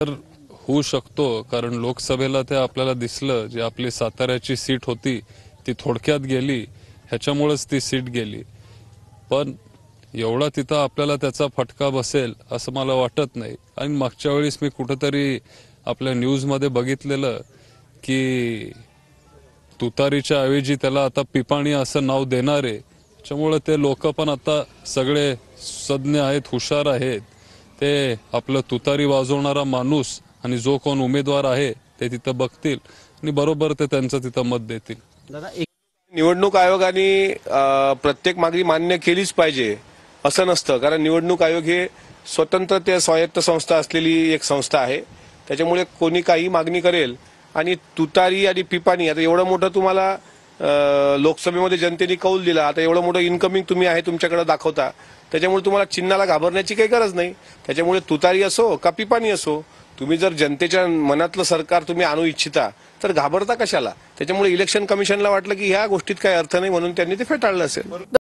तर होऊ शकतो कारण लोकसभेला ते आपल्याला दिसलं जे आपली साताऱ्याची सीट होती ती थोडक्यात गेली ह्याच्यामुळेच ती सीट गेली. पण एवढा तिथं आपल्याला त्याचा फटका बसेल असं मला वाटत नाही. आणि मागच्या वेळेस मी कुठंतरी आपल्या न्यूजमध्ये बघितलेलं की तुतारीच्या ऐवजी त्याला आता पिपाणी असं नाव देणार आहे त्याच्यामुळे ते लोक पण आता सगळे सज्ञ आहेत हुशार आहेत. ते आपलं तुतारी वाजवणारा माणूस आणि जो कोण उमेदवार आहे ते तिथं बघतील आणि बरोबर ते त्यांचं तिथं मत देतील. निवडणूक आयोगाने प्रत्येक मागणी मान्य केलीच पाहिजे असं नसतं. कारण निवडणूक आयोग हे स्वतंत्र ते स्वायत्त संस्था असलेली एक संस्था आहे. त्याच्यामुळे कोणी काही मागणी करेल आणि तुतारी आणि पिपाणी आता एवढं मोठं तुम्हाला लोकसभेमध्ये जनतेने कौल दिला. आता एवढं मोठं इन्कमिंग तुम्ही आहे तुमच्याकडे दाखवता. त्याच्यामुळे तुम्हाला चिन्हाला घाबरण्याची काही गरज नाही. त्याच्यामुळे तुतारी असो का पिपाणी असो तुम्ही जर जनतेच्या मनातलं सरकार तुम्ही आणू इच्छिता तर घाबरता कशाला? त्याच्यामुळे इलेक्शन कमिशनला वाटलं की ह्या गोष्टीत काही अर्थ नाही म्हणून त्यांनी ते फेटाळलं असेल.